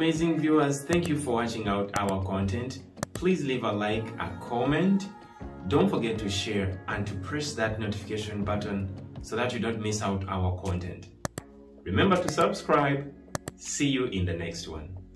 amazing viewers, thank you for watching out our content. Please leave a like, a comment. Don't forget to share and to press that notification button so that you don't miss out our content. Remember to subscribe. See you in the next one.